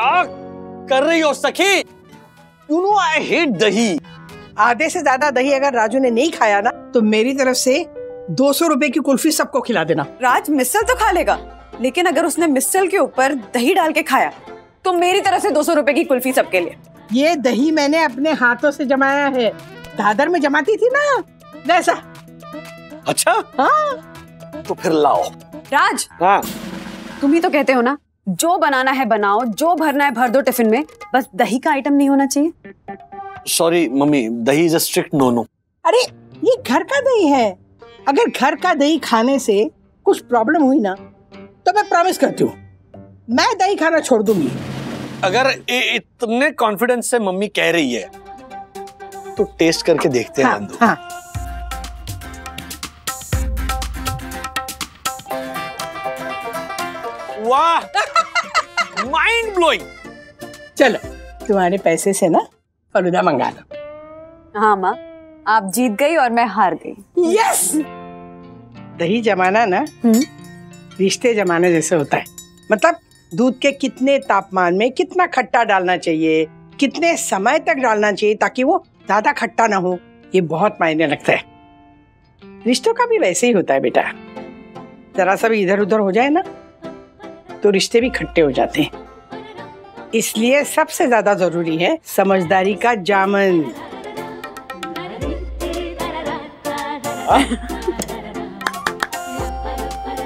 कर रही हो सखी? यू नो आई हेट दही? आधे से ज़्यादा दही अगर राजू ने नहीं खाया ना तो मेरी तरफ़ से दो सौ रुपए की कुल्फी सबको खिला देना। राज मिसल तो खा लेगा लेकिन अगर उसने मिसल के ऊपर दही डाल के खाया तो मेरी तरफ़ से दो सौ रुपए की कुल्फी सबके लिए। ये दही मैंने अपने हाथों से जमाया है। दादर में जमाती थी ना? वैसा। अच्छा? हाँ। तो फिर लाओ। राज हाँ। तुम ही तो कहते हो ना जो बनाना है बनाओ जो भरना है भर दो टिफ़िन में। बस दही का आइटम नहीं होना चाहिए। Sorry mummy dahi is strict no no अरे ये घर का दही है। अगर घर का दही खाने से कुछ प्रॉब्लम हुई ना तो मैं प्रॉमिस करती हूँ मैं दही खाना छोड़ दूँगी। अगर इतने कॉन्फिडेंस से मम्मी कह रही है तो टेस्ट करके देखते हैं हाँ, हाँ। वाह! माइंड ब्लोइंग चलो तुम्हारे पैसे से ना फलूदा मंगा लो। हाँ माँ। आप जीत गई और मैं हार गई। यस दही जमाना ना हम्म। रिश्ते जमाने जैसे होता है। मतलब दूध के कितने तापमान में कितना खट्टा डालना चाहिए कितने समय तक डालना चाहिए ताकि वो ज़्यादा खट्टा ना हो ये बहुत मायने रखता है। रिश्तों का भी वैसे ही होता है बेटा। जरा सा भी इधर उधर हो जाए ना तो रिश्ते भी खट्टे हो जाते हैं। इसलिए सबसे ज़्यादा ज़रूरी है समझदारी का जामन।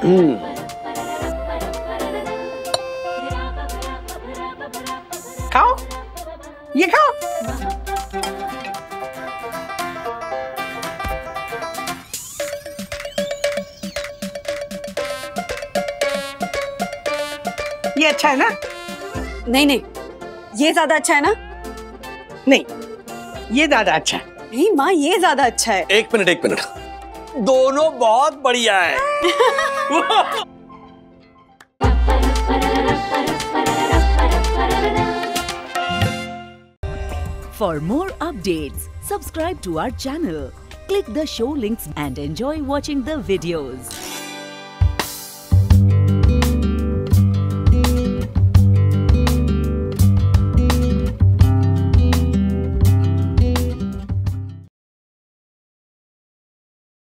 हम्म। खाओ ये खाओ। ये अच्छा है ना? नहीं नहीं ये ज़्यादा अच्छा है ना नहीं ये ज़्यादा अच्छा है नहीं माँ ये ज़्यादा अच्छा है एक मिनट एक मिनट दोनों बहुत बढ़िया है For more updates, subscribe to our channel, click the show links and enjoy watching the videos.